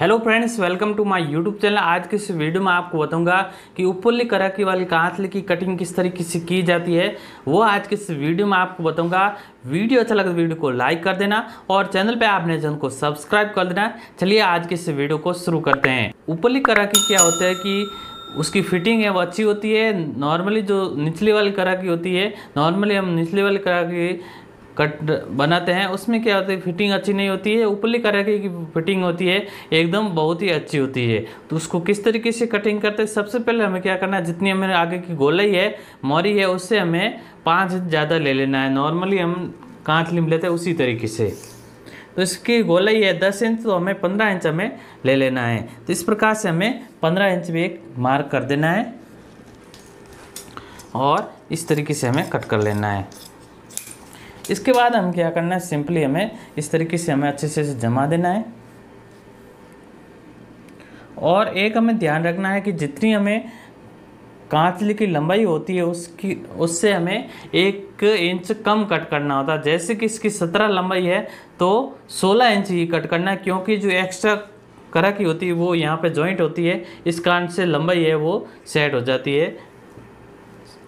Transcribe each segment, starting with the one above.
Hello friends welcome to my YouTube channel आज के इस वीडियो में आपको बताऊँगा कि ऊपरली कराकी वाली कांतले की कटिंग किस तरीके से की जाती है, वो आज के इस वीडियो में आपको बताऊँगा। वीडियो अच्छा लगे तो वीडियो को लाइक कर देना और चैनल पे आपने चैनल को सब्सक्राइब कर देना। चलिए आज के इस वीडियो को शुरू करते हैं। ऊपरली कराकी क्या होता है कि उसकी फिटिंग है, वो अच्छी होती है। नॉर्मली जो निचली वाली करा की होती है नॉर्मली हम निचली वाली करा की कट बनाते हैं, उसमें क्या होता है, फिटिंग अच्छी नहीं होती है, ऊपरली करा की फिटिंग होती है, एकदम बहुत ही अच्छी होती है। तो उसको किस तरीके से कटिंग करते हैं, सबसे पहले हमें क्या करना है, जितनी हमें आगे की गोलाई है, मोरी है, उससे हमें पाँच ज़्यादा ले लेना है। नॉर्मली हम कांच लिम लेते हैं उसी तरीके से। तो इसकी गोलाई है दस इंच तो हमें पंद्रह इंच हमें ले लेना है। तो इस प्रकार से हमें पंद्रह इंच भी एक मार्क कर देना है और इस तरीके से हमें कट कर लेना है। इसके बाद हम क्या करना है? सिंपली हमें इस तरीके से हमें अच्छे से जमा देना है। और एक हमें ध्यान रखना है कि जितनी हमें कांचली की लंबाई होती है, उसकी, उससे हमें एक इंच कम कट करना होता है। जैसे कि इसकी सत्रह लंबाई है तो सोलह इंच ही कट करना है, क्योंकि जो एक्स्ट्रा करा की होती है, वो यहाँ पे जॉइंट होती है। इस कारण से लंबाई है, वो सेट हो जाती है।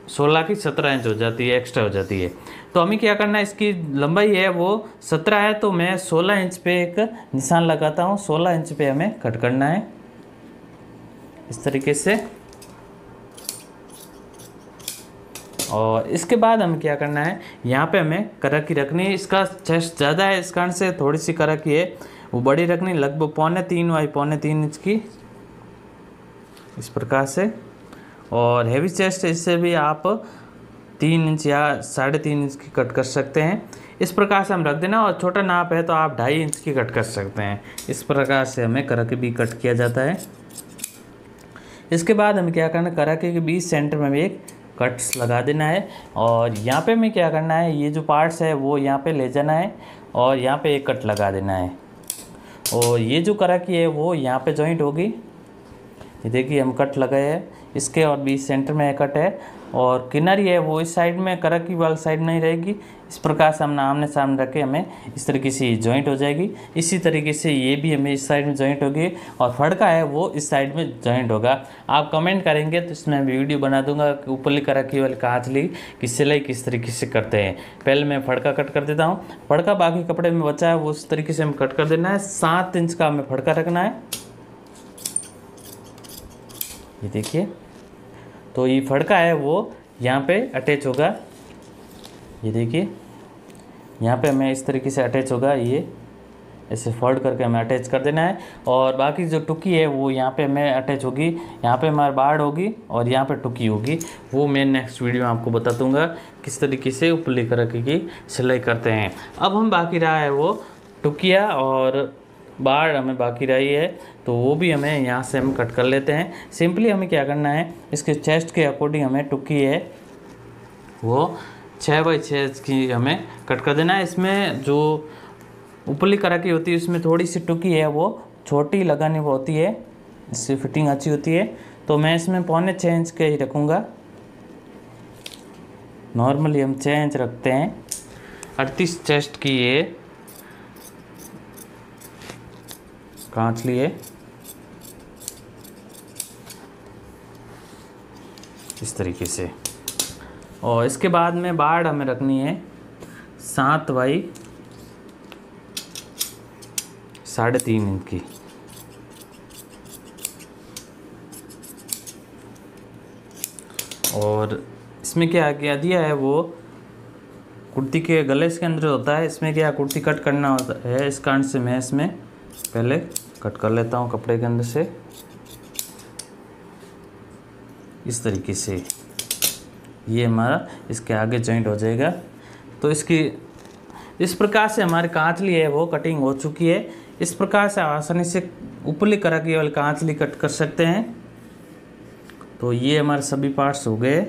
सोलह की सत्रह इंच हो जाती है एक्स्ट्रा हो जाती है। तो हमें क्या करना है, इसकी लंबाई है वो सत्रह है तो मैं सोलह इंच पे एक निशान लगाता हूँ, सोलह इंच पे हमें कट करना है। इस तरीके से। और इसके बाद हमें क्या करना है, यहाँ पे हमें करकी रखनी है। इसका चेस्ट ज़्यादा है इस कारण से, थोड़ी सी करकी है। वो बड़ी रखनी, लगभग पौने तीन वाई, पौने तीन इंच की। इस प्रकार से। और हैवी चेस्ट इससे भी आप तीन इंच या साढ़े तीन इंच की कट कर सकते हैं। इस प्रकार से हम रख देना और छोटा नाप है तो आप ढाई इंच की कट कर सकते हैं। इस प्रकार से हमें करके भी कट किया जाता है। इसके बाद हमें क्या करना कराके के बीच सेंटर में एक कट्स लगा देना है और यहाँ पे हमें क्या करना है? ये जो पार्ट्स है वो यहाँ पे ले जाना है और यहाँ पे एक कट लगा देना है। और ये जो करा की है वो यहाँ पे जॉइंट होगी। ये देखिए, हम कट लगाए हैं। इसके और बीच सेंटर में कट है और किनारी है वो इस साइड में करक की वाली साइड नहीं रहेगी। इस प्रकार से हम आमने सामने रख के हमें इस तरीके से जॉइंट हो जाएगी। इसी तरीके से ये भी हमें इस साइड में जॉइंट होगी और फड़का है वो इस साइड में जॉइंट होगा। आप कमेंट करेंगे तो इसमें मैं वीडियो बना दूँगा कि ऊपरली करकी वाली कांचली कि सिलाई किस तरीके से करते हैं। पहले मैं फड़का कट कर देता हूँ। फड़का बाकी कपड़े में बचा है, वो उस तरीके से हमें कट कर देना है। सात इंच का हमें फड़का रखना है। ये देखिए। तो ये फड़का है वो यहाँ पे अटैच होगा। ये देखिए। यहाँ पे हमें इस तरीके से अटैच होगा। ये ऐसे फोल्ड करके हमें अटैच कर देना है। और बाकी जो टुकी है वो यहाँ पे हमें अटैच होगी। यहाँ पे हमारी बाढ़ होगी और यहाँ पे टुकी होगी। वो मैं नेक्स्ट वीडियो में आपको बता दूँगा किस तरीके से उपली करके की सिलाई करते हैं। अब हम बाकी रहा है वो टुकिया और बाढ़ हमें बाकी रही है तो वो भी हमें यहाँ से हम कट कर लेते हैं। सिंपली हमें क्या करना है, इसके चेस्ट के अकॉर्डिंग हमें टुकी है, वो छः बाई छः की हमें कट कर देना है। इसमें जो ऊपरली करा की होती है, उसमें थोड़ी सी टुकी है, वो छोटी लगानी होती है, इससे फिटिंग अच्छी होती है। तो मैं इसमें पौने छः इंच के ही रखूँगा। नॉर्मली हम छः इंच रखते हैं। अड़तीस चेस्ट की ये कांच लिए। इस तरीके से। और इसके बाद में बाढ़ हमें रखनी है। सात बाई साढ़े तीन इंच की। और इसमें क्या क्या दिया है वो? कुर्ती के गले के अंदर होता है, इसमें क्या कुर्ती कट करना होता है, इस कारण से, मैं इसमें। पहले कट कर लेता हूँ कपड़े के अंदर से। इस तरीके से। ये हमारा इसके आगे जॉइंट हो जाएगा। तो इसकी, इस प्रकार से हमारी कांचली है, वो कटिंग हो चुकी है। इस प्रकार से आसानी से ऊपरली करा की वाली कांचली कट कर सकते हैं। तो ये हमारे सभी पार्ट्स हो गए।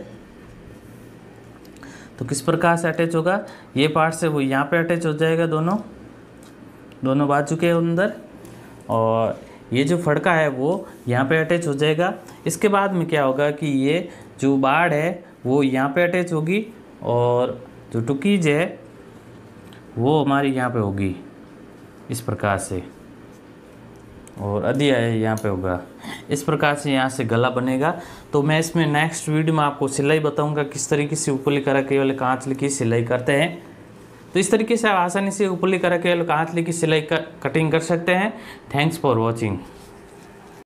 तो किस प्रकार से अटैच होगा? ये पार्ट से वो यहाँ पे अटैच हो जाएगा दोनों। दोनों बाज चुके हैं अंदर और ये जो फड़का है वो यहाँ पे अटैच हो जाएगा। इसके बाद में क्या होगा कि ये जो बाढ़ है, वो यहाँ पे अटैच होगी और जो टुकीज है, वो हमारी यहाँ पे होगी इस प्रकार से। और अधिया है, यहाँ पे होगा। इस प्रकार से यहाँ से गला बनेगा। तो मैं इसमें नेक्स्ट वीडियो में आपको सिलाई बताऊँगा, किस तरीके से ऊपर वाले कांच की सिलाई करते हैं। तो इस तरीके से आप आसानी से ऊपरली करा के हाथ लेके सिलाई कटिंग कर सकते हैं। Thanks for watching